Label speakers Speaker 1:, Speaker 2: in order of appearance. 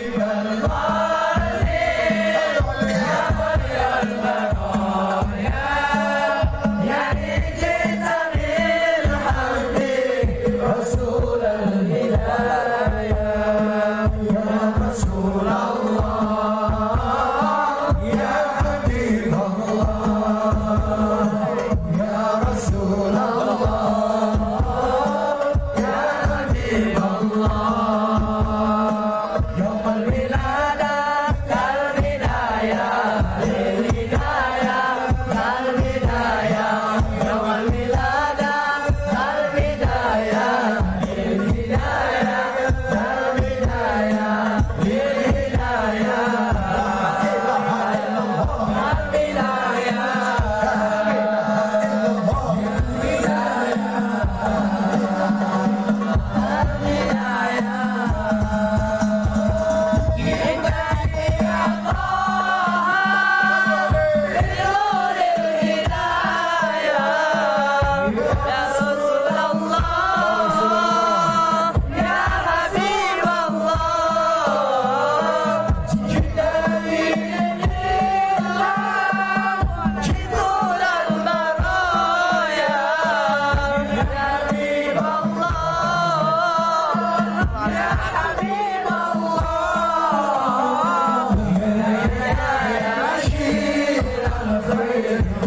Speaker 1: Happy Valentine's Yeah.